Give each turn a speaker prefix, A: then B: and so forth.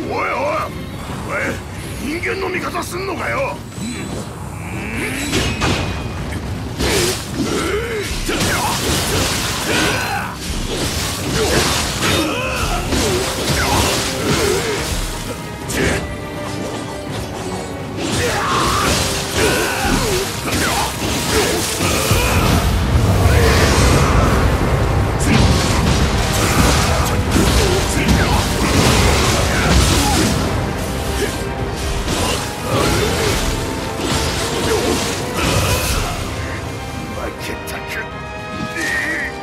A: おいおい人間の味方すんのかよ。Kentucky.